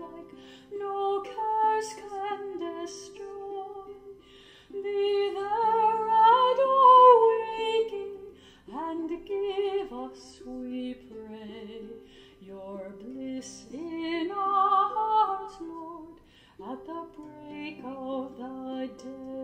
like no curse can destroy. Be there at our waking and give us, we pray, your bliss in our hearts, Lord, at the break of the day.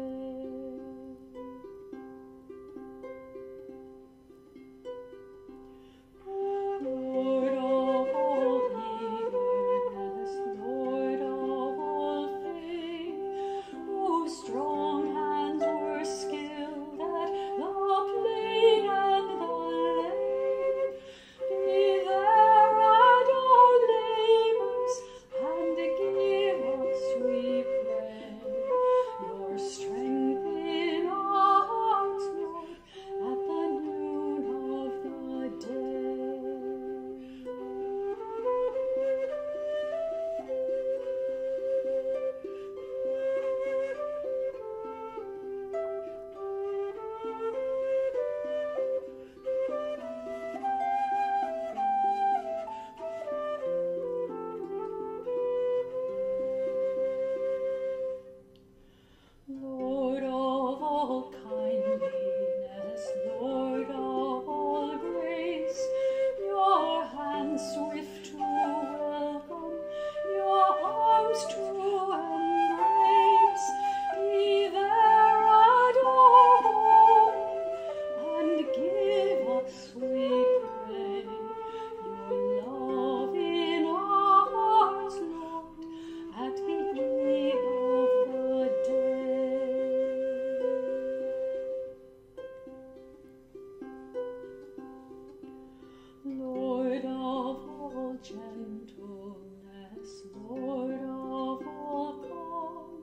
gentleness, Lord of all calm,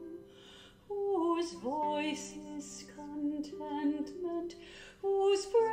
whose voice is contentment, whose breath.